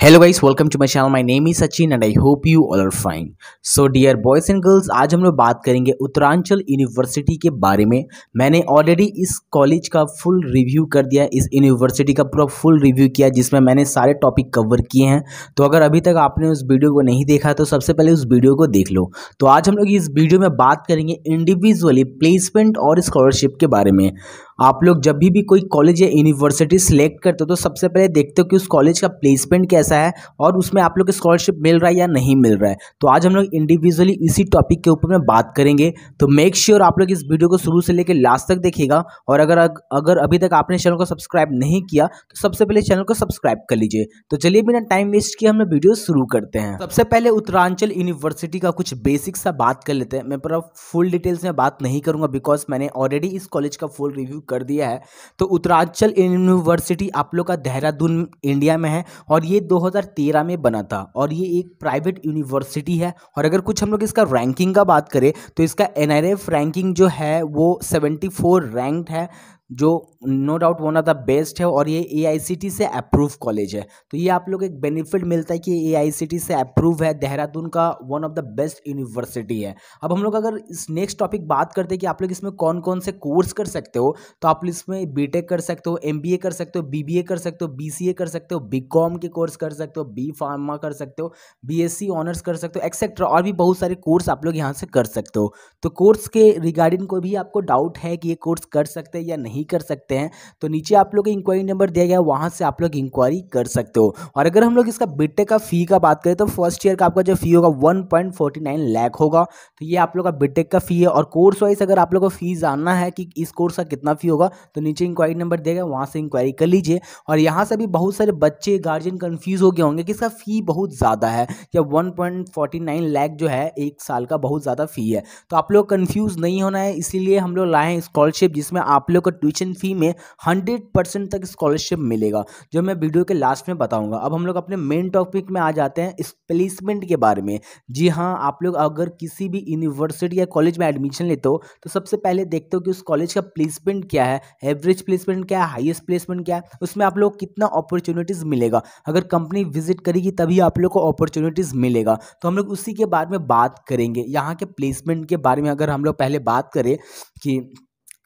Hello guys welcome to my channel my name is Sachin and I hope you all are fine so dear boys and girls आज हम लोग बात करेंगे Uttaranchal university के बारे में। मैंने ऑलरेडी इस कॉलेज का फुल रिव्यू कर दिया, इस यूनिवर्सिटी का पूरा फुल रिव्यू किया, जिसमें मैंने सारे टॉपिक कवर किए हैं। तो अगर अभी तक आपने उस वीडियो को नहीं देखा तो सबसे पहले उस वीडियो को देख लो। तो आज हम लोग इस वीडियो में बात करेंगे इंडिविजुअली प्लेसमेंट और स्कॉलरशिप के बारे में। आप लोग जब भी भी कोई कॉलेज या यूनिवर्सिटी सेलेक्ट करते हो तो सबसे पहले देखते हो कि उस कॉलेज का प्लेसमेंट कैसा है और उसमें आप लोग को स्कॉलरशिप मिल रहा है या नहीं मिल रहा है। तो आज हम लोग इंडिविजुअली इसी टॉपिक के ऊपर में बात करेंगे। तो मेक श्योर sure आप लोग इस वीडियो को शुरू से लेकर लास्ट तक देखिएगा और अगर अगर अभी तक आपने चैनल को सब्सक्राइब नहीं किया तो सबसे पहले चैनल को सब्सक्राइब कर लीजिए। तो चलिए बिना टाइम वेस्ट किए हम लोग वीडियो शुरू करते हैं। सबसे पहले उत्तरांचल यूनिवर्सिटी का कुछ बेसिक सा बात कर लेते हैं। मैं पूरा फुल डिटेल्स में बात नहीं करूँगा बिकॉज़ मैंने ऑलरेडी इस कॉलेज का फुल रिव्यू कर दिया है। तो उत्तरांचल यूनिवर्सिटी आप लोग का देहरादून, इंडिया में है और ये 2013 में बना था और ये एक प्राइवेट यूनिवर्सिटी है। और अगर कुछ हम लोग इसका रैंकिंग का बात करें तो इसका एन रैंकिंग जो है वो 74 रैंक्ड है। जो no doubt one of the best है और ये एआईसीटी से अप्रूव कॉलेज है तो ये आप लोग एक बेनिफिट मिलता है कि एआईसीटी से अप्रूव है देहरादून का one of the best university है अब हम लोग अगर इस नेक्स्ट टॉपिक बात करते हैं कि आप लोग इसमें कौन कौन से कोर्स कर सकते हो तो आप इसमें बी कर सकते हो एमबीए कर सकते हो बीबीए कर सकते हो बीसीए कर सकते हो बी के कोर्स कर सकते हो बी फार्मा कर सकते हो बीएससी ऑनर्स कर सकते हो एक्सेट्रा और भी बहुत सारे कोर्स आप लोग यहाँ से कर सकते हो तो कोर्स के रिगार्डिंग कोई भी आपको डाउट है कि ये कोर्स कर सकते हैं या नहीं नहीं कर सकते हैं तो नीचे आप लोग इंक्वायरी नंबर दिया गया वहाँ से आप लोग इंक्वायरी कर सकते हो। और अगर हम लोग इसका बीटेक का फ़ी का बात करें तो फ़र्स्ट ईयर का आपका जो फ़ी होगा one point forty nine lakh होगा। तो ये आप लोग का बीटेक का फ़ी है, और कोर्स वाइज अगर आप लोग को फ़ी जानना है कि इस कोर्स का कितना फ़ी होगा तो नीचे इंक्वायरी नंबर दिया गया, वहाँ से इंक्वायरी कर लीजिए। और यहाँ से भी बहुत सारे बच्चे गार्जियन कन्फ्यूज़ हो गए होंगे कि इसका फ़ी बहुत ज़्यादा है, या one point forty nine lakh जो है, एक साल का बहुत ज़्यादा फ़ी है। तो आप लोग कन्फ्यूज़ नहीं होना है, इसीलिए हम लोग लाए हैं स्कॉलरशिप जिसमें आप लोग का ट्यूशन फ़ी में हंड्रेड परसेंट तक स्कॉलरशिप मिलेगा, जो मैं वीडियो के लास्ट में बताऊँगा। अब हम लोग अपने मेन टॉपिक में आ जाते हैं इस प्लेसमेंट के बारे में। जी हाँ आप लोग अगर किसी भी यूनिवर्सिटी या कॉलेज में एडमिशन लेते हो तो सबसे पहले देखते हो कि उस कॉलेज का प्लेसमेंट क्या है एवरेज प्लेसमेंट क्या है हाइएस्ट प्लेसमेंट क्या है, उसमें आप लोग कितना अपॉर्चुनिटीज़ मिलेगा। अगर कंपनी विज़िट करेगी, तभी आप लोग को अपॉर्चुनिटीज़ मिलेगा। तो हम लोग उसी के बारे में बात करेंगे। यहाँ के प्लेसमेंट के बारे में अगर हम लोग पहले बात करें कि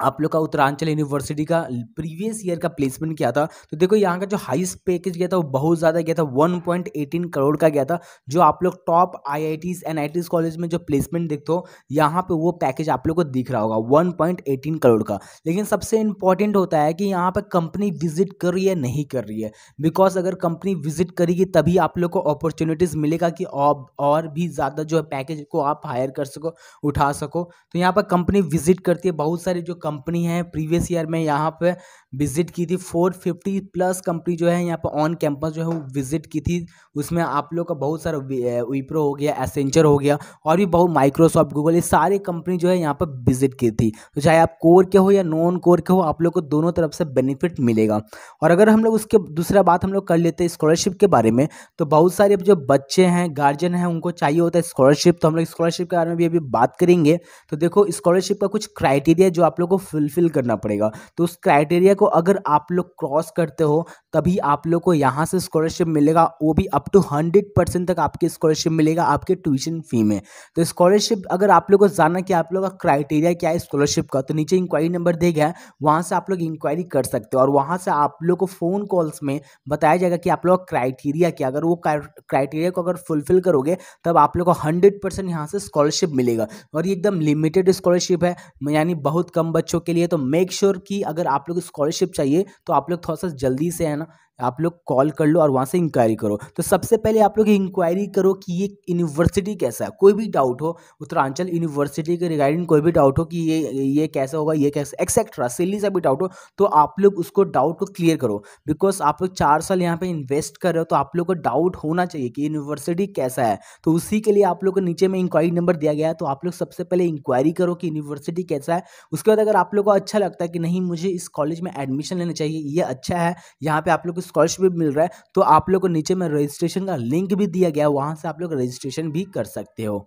आप लोग का उत्तरांचल यूनिवर्सिटी का प्रीवियस ईयर का प्लेसमेंट किया था? तो देखो यहाँ का जो हाईएस्ट पैकेज गया था वो बहुत ज़्यादा गया था 1.18 करोड़ का गया था, जो आप लोग top I I Ts N I college में जो प्लेसमेंट देखते हो, यहाँ पे वो पैकेज आप लोग को दिख रहा होगा 1.18 करोड़ का। लेकिन सबसे इंपॉर्टेंट होता है कि यहाँ पर कंपनी विज़िट कर रही है, नहीं कर रही है। बिकॉज़ अगर कंपनी विज़िट करेगी, तभी आप लोग को अपॉर्चुनिटीज़ मिलेगा कि और भी ज़्यादा जो है पैकेज को आप हायर कर सको, उठा सको। तो यहाँ पर कंपनी विज़िट करती है, बहुत सारे जो कंपनी है। प्रीवियस ईयर में यहाँ पे विज़िट की थी। 450 प्लस कंपनी जो है, यहाँ पर ऑन कैंपस जो है, वो विज़िट की थी। उसमें आप लोग का बहुत सारा विप्रो हो गया एसेंचर हो गया और भी बहुत माइक्रोसॉफ्ट गूगल ये सारी कंपनी जो है यहाँ पर विज़िट की थी। तो चाहे आप कोर के हो या नॉन कोर के हो, आप लोग को दोनों तरफ़ से बेनिफिट मिलेगा। और अगर हम लोग उसके दूसरा बात हम लोग कर लेते हैं स्कॉलरशिप के बारे में तो बहुत सारे जो बच्चे हैं गार्जियन हैं, उनको चाहिए होता है स्कॉलरशिप तो हम लोग स्कॉलरशिप के बारे में भी अभी बात करेंगे। तो देखो स्कॉलरशिप का कुछ क्राइटेरिया जो आप लोग को फुलफिल करना पड़ेगा। तो उस क्राइटेरिया को अगर आप लोग क्रॉस करते हो, तभी आप लोग को यहाँ से स्कॉलरशिप मिलेगा। वो भी अप टू हंड्रेड परसेंट तक आपकी स्कॉलरशिप मिलेगा, आपके ट्यूशन फ़ी में। तो स्कॉलरशिप अगर आप लोग को जानना कि आप लोग का क्राइटेरिया क्या है स्कॉलरशिप का तो नीचे इंक्वायरी नंबर दे गया है, वहाँ से आप लोग इंक्वायरी कर सकते हो। और वहाँ से आप लोग को फ़ोन कॉल्स में बताया जाएगा कि आप लोग क्राइटेरिया क्या अगर वो क्राइटेरिया को अगर फुलफिल करोगे, तब आप लोग को हंड्रेड परसेंट यहाँ से स्कॉलरशिप मिलेगा। और ये एकदम लिमिटेड स्कॉलरशिप है, यानी बहुत कम बच्चों के लिए तो मेक श्योर sure कि अगर आप लोग स्कॉलरशिप चाहिए तो आप लोग थोड़ा सा जल्दी से है ना आप लोग कॉल कर लो और वहाँ से इंक्वायरी करो। तो सबसे पहले आप लोग इंक्वायरी करो कि ये यूनिवर्सिटी कैसा है। कोई भी डाउट हो, उत्तरांचल यूनिवर्सिटी के रिगार्डिंग कोई भी डाउट हो कि ये ये कैसा होगा, ये कैसा एक्सेट्रा सिल्ली सा भी डाउट हो तो आप लोग उसको डाउट को क्लियर करो। बिकॉज़ आप लोग चार साल यहाँ पर इन्वेस्ट कर रहे हो तो आप लोग को डाउट होना चाहिए कि यूनिवर्सिटी कैसा है। तो उसी के लिए आप लोग को नीचे में इंक्वायरी नंबर दिया गया है तो आप लोग सबसे पहले इंक्वायरी करो कि यूनिवर्सिटी कैसा है। उसके बाद अगर आप लोग को अच्छा लगता है कि नहीं, मुझे इस कॉलेज में एडमिशन लेना चाहिए, ये अच्छा है, यहाँ पे आप लोग स्कॉलरशिप मिल रहा है तो आप लोग को नीचे में रजिस्ट्रेशन का लिंक भी दिया गया है, वहाँ से आप लोग रजिस्ट्रेशन भी कर सकते हो।